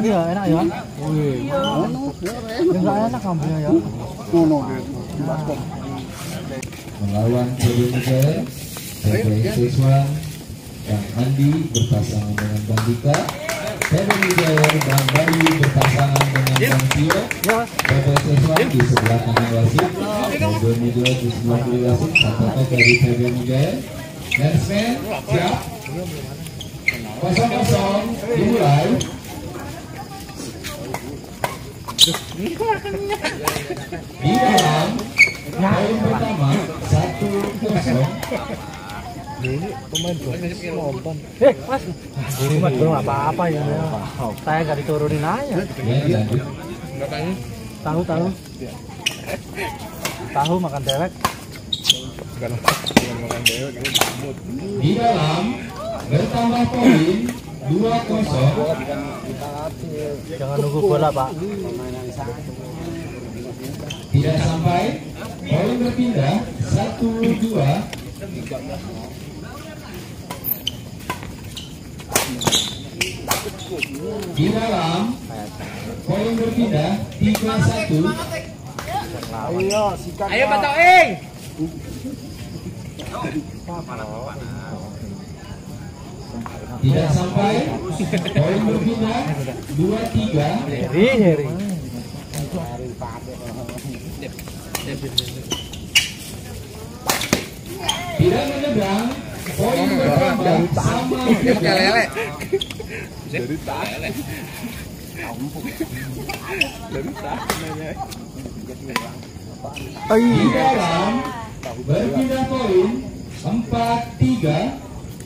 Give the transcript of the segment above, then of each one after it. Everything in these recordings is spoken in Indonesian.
Iya, ya. Ya ya. melawan dan Andi berpasangan dengan Bang Dika, dan Bayu berpasangan dengan Bang Tio, Ya, Siswan di sebelah kanan wasit, Miguel di sebelah kiri wasit, satu dari Lensman, siap, kosong kosong, dimulai. Di dalam poin pertama satu kosong eh mas, cuma belum apa-apa ya. ya. Saya nggak diturunin aja. yang lanjut Tahu tahu. Tahu makan dewek. di dalam bertambah poin dua kosong Jangan nunggu bola pak. tidak sampai poin berpindah satu dua di dalam poin berpindah tiga satu Ayo batoing. Tidak sampai poin berpindah dua tiga. Heri heri. tidak menyeberang poin bertambah sama lele. Di dalam berpindah poin empat tiga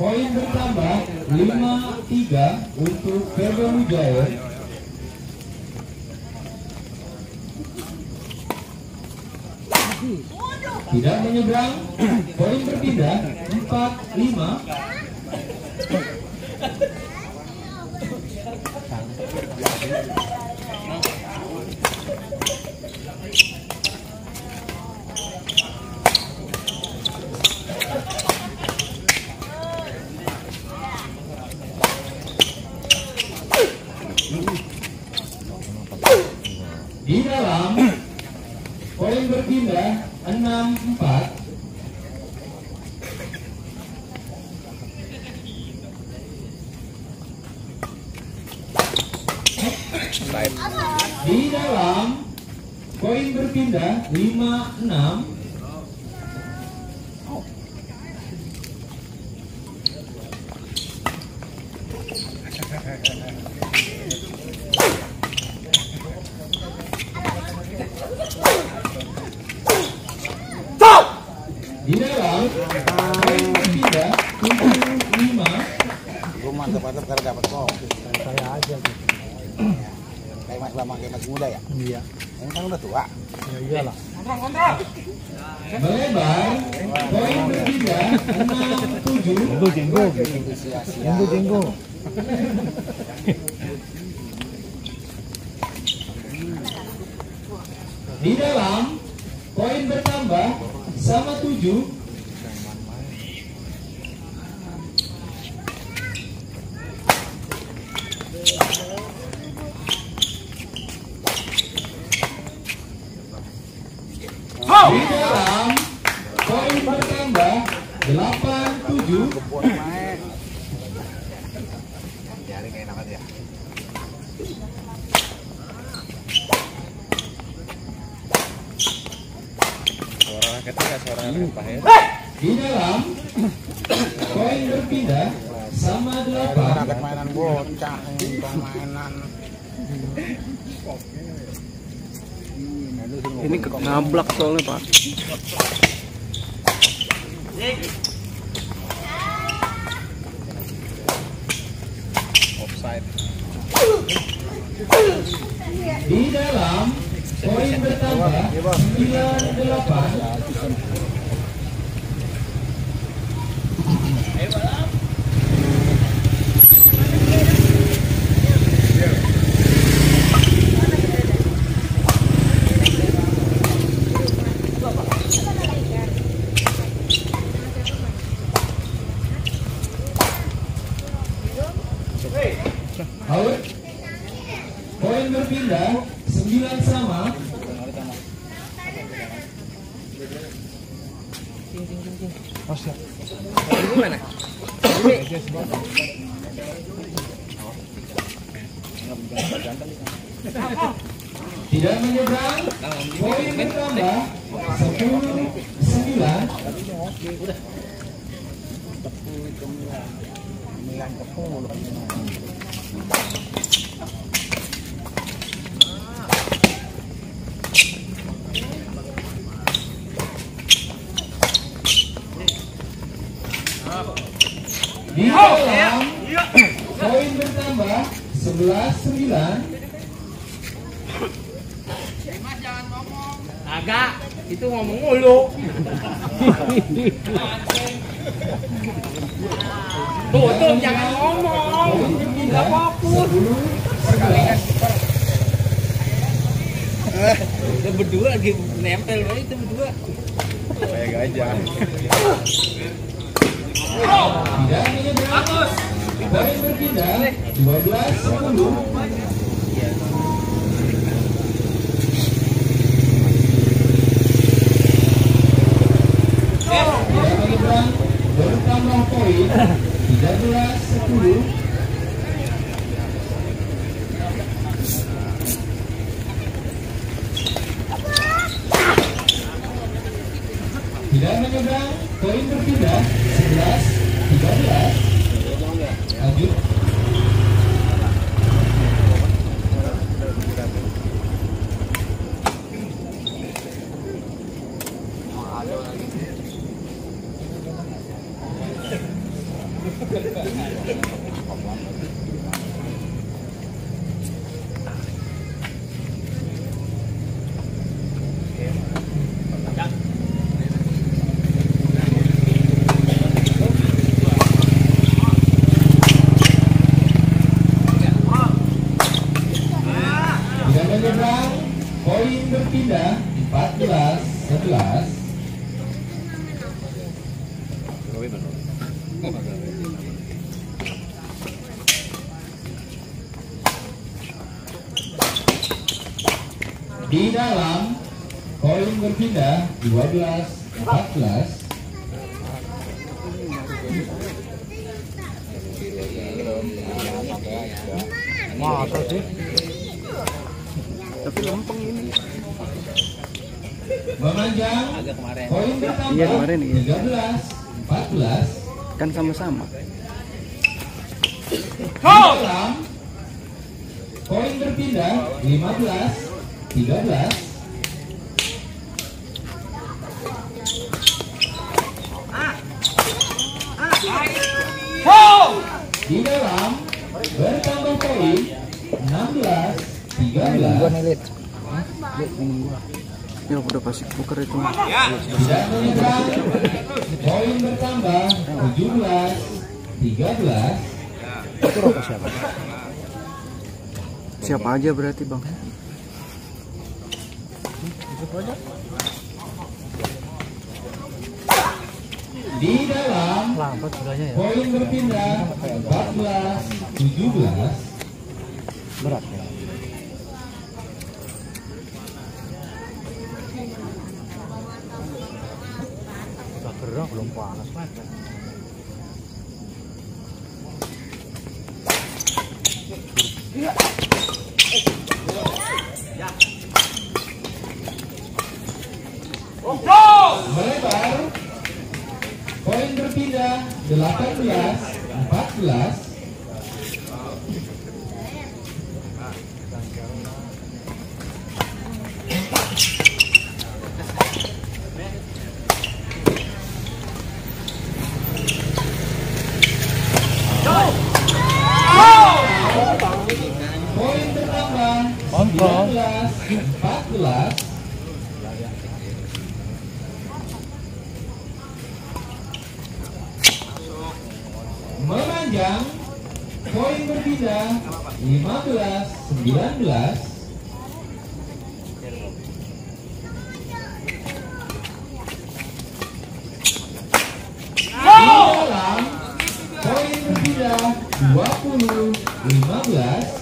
Poin bertambah 5-3 untuk Ferdo Wijaya. Tidak menyeberang, poin berpindah 4-5. Di dalam koin berpindah 5, 6, sama ngablak soalnya pak. Di dalam poin bertambah 98 Tidak menyeberang. Poin bertambah 10 9. Di dalam poin bertambah 11 9. Agak, itu ngomong mulu. Tuh, tuh, jangan ngomong. Nggak fokus. Itu berdua lagi nempel banget itu berdua. Kayak gajah. Tidak menyeberang. Poin berpindah 12 10. Poin 13 10. Tidak menyeberang. Poin berpindah 11 13. Lanjut. Tidak menyeberang. Poin berpindah 14 11. Di dalam poin berpindah 12 14. Masa sih? Memanjang Agak kemarin. poin bertambah Iya, kemarin, iya. 13 14. Kan sama-sama. poin berpindah 15 13 13 nih, Lid. Lid, minum gua. Ya udah pasti poker itu. poin bertambah 17 13 Itu rokok siapa? Siapa aja berarti, Bang? di dalam Lambat ya. poin berpindah 14 17 Berat ya. Udah gerah belum panas banget. 14 14 memanjang poin berpindah 15 19 dalam poin berbeda 20 15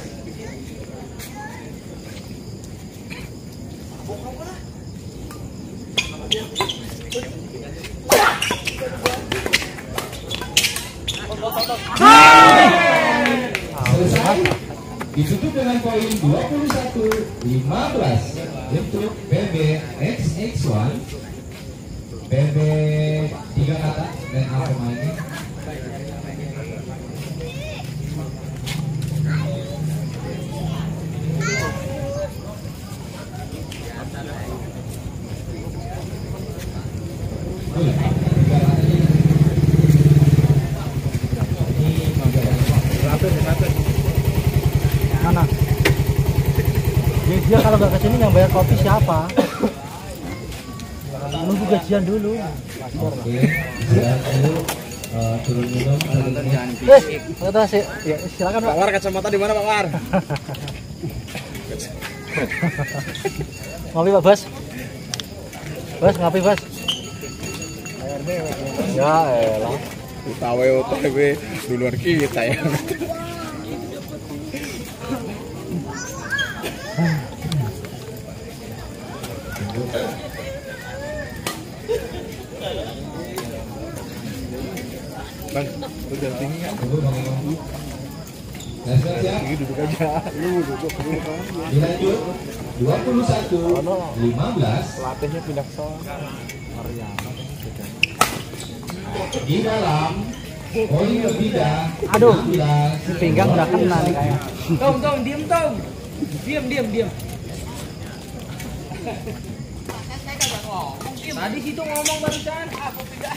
15 untuk PB XX1 PB 3 kata dan A pemainnya Oh iya, tiga katanya. Ini tiga kata. Mana? Dia, dia kalau nggak ke sini yang bayar kopi siapa? Nunggu gajian dulu. Oke, eh, turun minum. Eh, kata sih, ya silakan Pak Pak. War kacamata di mana Pak War? Ngopi Pak Bas. Bas, ngopi Bas. Ya elah. Tawe OTW di luar kita ya. Tinggi duduk aja. Lu duduk dulu kan. Dilanjut 21 15 Latihnya pindah ke sana. di dalam poin berbeda Aduh. 16 Pinggang udah kena nih kayak. Tong, tong, diem tong. Diem, diem, diem. Tadi situ ngomong barusan. Apa tidak?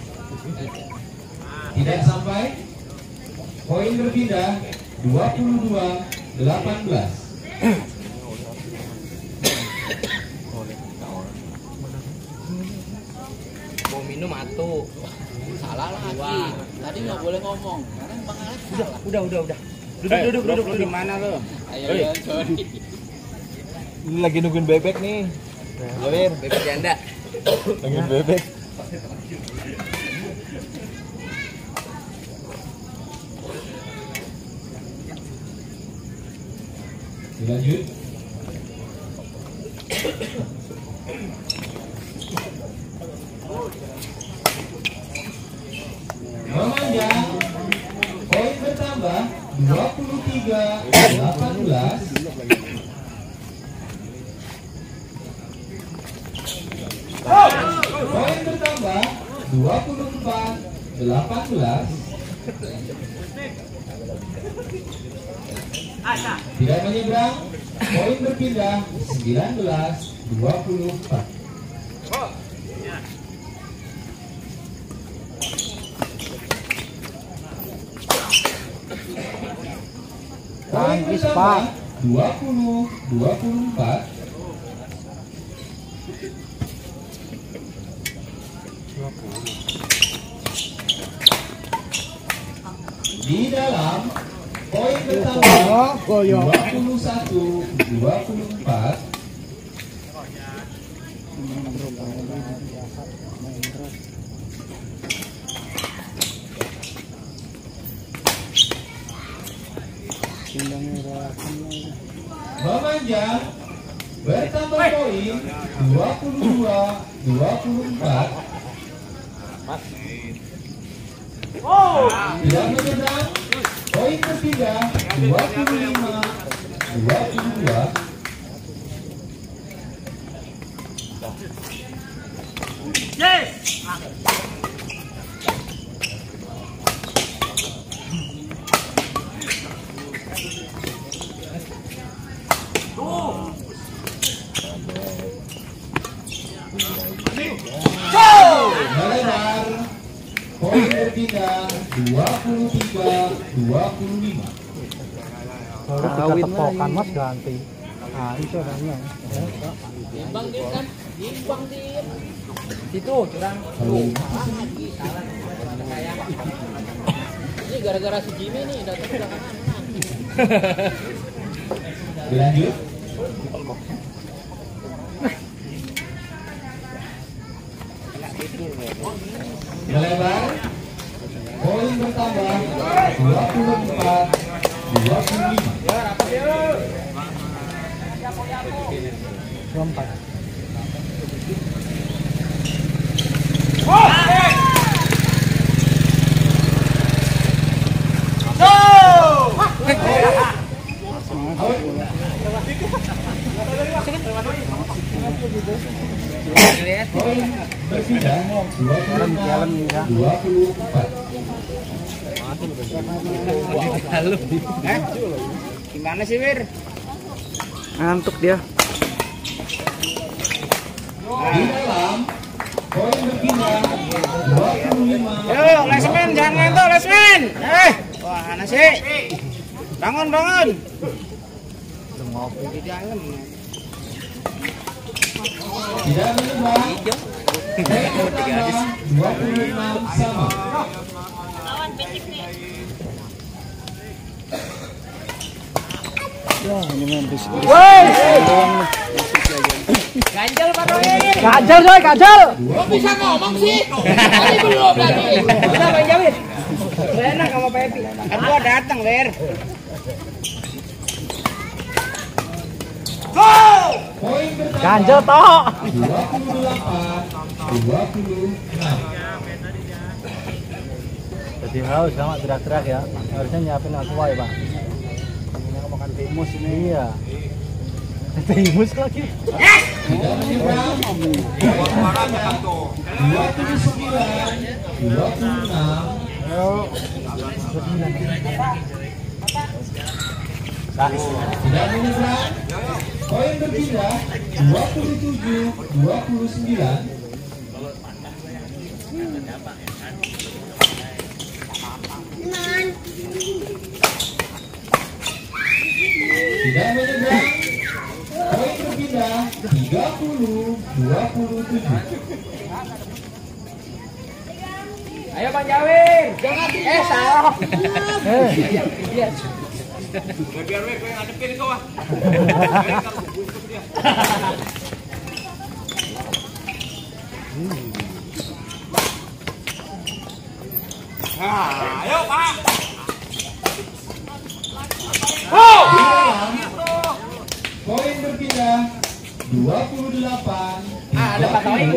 tidak sampai poin berpindah 22 18 Mau minum atuh. Salah lagi. Tadi nggak boleh ngomong. Udah, udah, udah, udah. Duduk, Eh, duduk, duduk, duduk. di mana lu? Ayo, ayo, sorry. Ini lagi nungguin bebek nih. Jawir, Bebek janda. nungguin bebek. Dilanjut. Memanjang. Poin bertambah 23 18. Poin bertambah 24 18. Tidak menyeberang, poin berpindah 19 24. Poin Tangkis, Pak. 20 24. Di dalam poin bertambah 21 24. Memanjang bertambah poin 22 24. Tidak menyeberang, poin berpindah 25 22. Melebar. Poin berpindah 23 25. Kita tepokan mas ganti. Nah itu adanya. Dia kan, dia. Situ curang. Ini gara-gara si Jimmy nih datang belakangan. Dilanjut. Melebar. Poin bertambah 24 25. Lompat. Poin berpindah 25 24. Gimana sih, Wir? Ngantuk dia. Di dalam poin berpindah 25 Yuk, lesmen, jangan ngantuk, lesmen. Eh, wah, mana sih? Bangun, bangun. Ngopi di dalam. Poin bertambah 26 sama. Bisik. Ganjel Pak. Kajal coy. Kok bisa ngomong sih? Enak sama Pepi. Kan gua datang. Poin bertambah Ganjel toh. 28 26. Jadi haus sama teriak-teriak ya. Harusnya nyiapin aqua ya, Pak makan timus ini. Iya. Timus lagi. Poin berpindah 27, 29, Tidak menyeberang. Poin berpindah. Dua puluh tujuh, dua puluh sembilan. Tidak menyeberang. Poin berpindah. Tiga puluh, dua puluh tujuh. Ayo Bang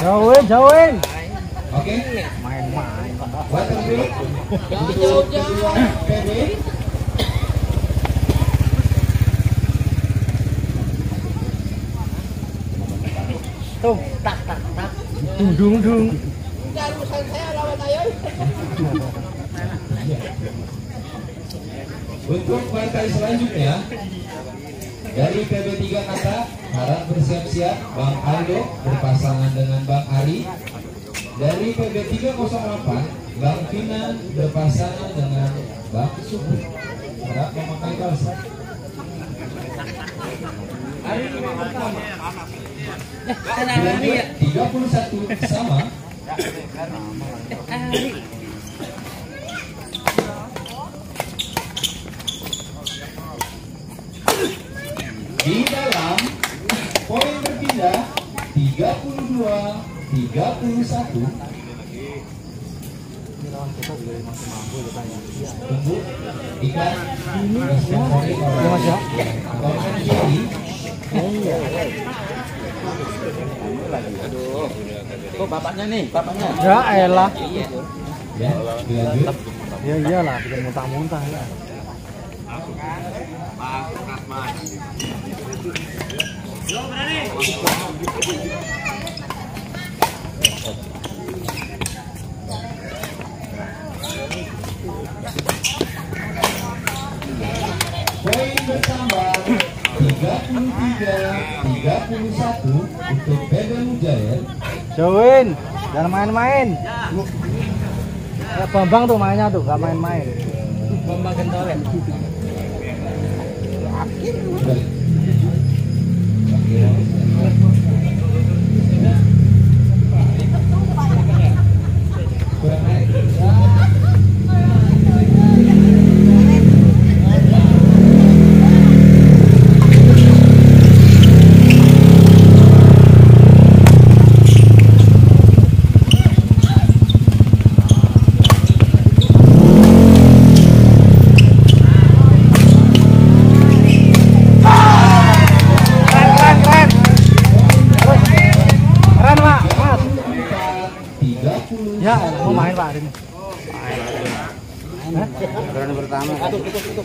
jauhin, jauhin. oke Main-main. water tak, tak, tak. Dung, dung, dung. Urusan saya lawan ayo. Untuk partai selanjutnya dari PB3 Kata harap bersiap-siap Bang Aldo berpasangan dengan Bang Ari. Dari PB308 Bang Vina berpasangan dengan Bang Supri. Harap memakai Tiga puluh satu sama. Di dalam poin berpindah 32 31 Ikan disponsori oleh Kawasan Kiri Oh, bapaknya nih, bapaknya. Ya elah. ya Ya iyalah, bikin muntah-muntah ya. poin 33 31 untuk PB Mujair Join, jangan main-main. Ya, Bambang tuh mainnya tuh, gak main-main. Bambang Kentoren. Balik.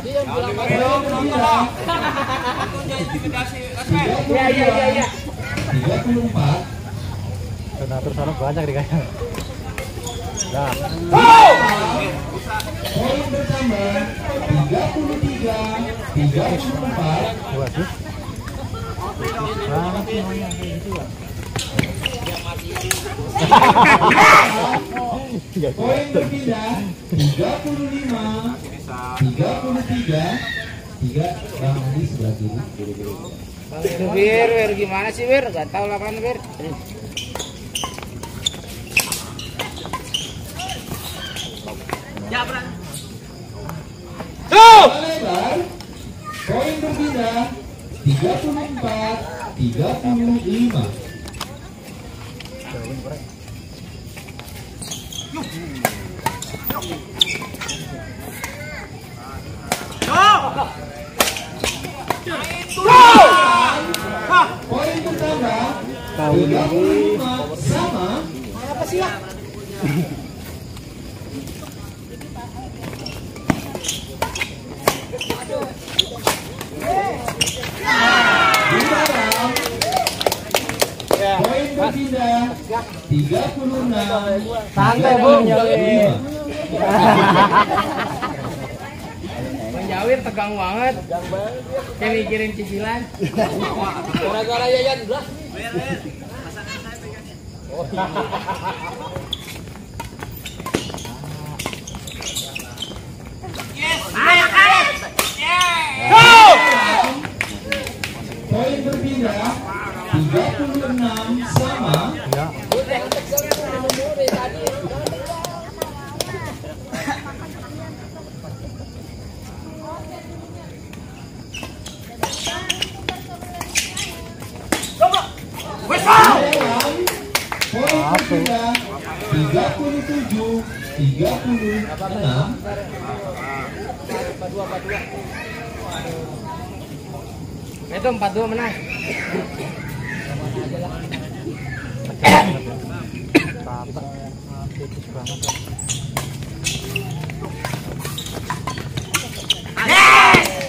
34 31 Awet. Iya iya iya iya. 34 Donatur sana banyak nih kayaknya. Nah, poin bertambah 33 34 waduh. Banget semuanya kayak gitu. Poin berpindah 35 33 tiga Bang Andi sebelah kiri Itu Bir, Bir gimana sih Bir? Gak tahu lapangan Bir. lebar poin berpindah 34 35 Poin bertambah 35 sama di dalam 36 Santai, Bung. 35. Bang Jawir tegang banget. Kayak mikirin cicilan. Gara-gara Yayan udah. Poin berpindah 36 tiga puluh enam. Itu empat dua menang.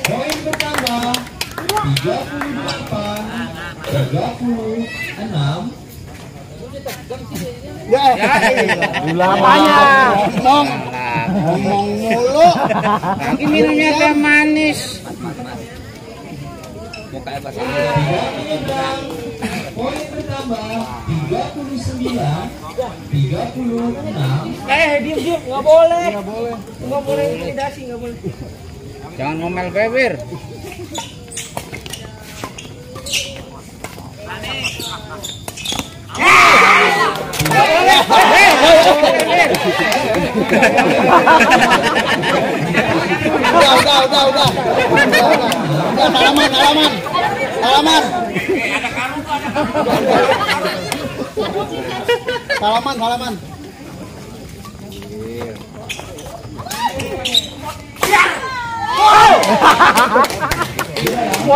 Poin bertambah 38 36 Ya, Lamanya. ngomong, ngomong mulu. Lagi minumnya teh manis. Poin bertambah 39 36 Eh, diam diam, nggak boleh. Nggak boleh. Nggak boleh intimidasi, nggak boleh. Jangan ngomel beber. Udah, udah, udah, udah. Udah, salaman, salaman. Salaman. Salaman, salaman. Modar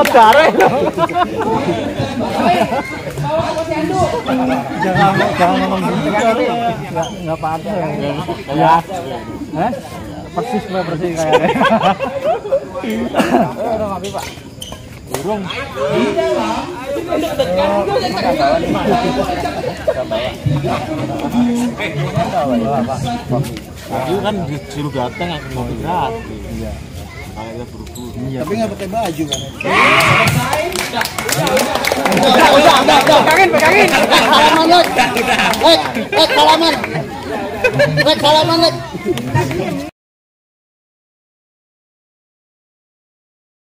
eh. Jangan jangan ngomong gitu kan. Enggak enggak apa-apa. Ya. Eh? Persis persis kayaknya. Udah ngapi, Pak. Burung. Itu kan disuruh datang aku mau gratis. Iya. Akhirnya buru-buru. Tapi nggak pakai baju kan? Udah, udah, udah, udah. Pegangin, pegangin. Salaman, Lek. Lek, Lek, salaman. Lek, salaman, Lek.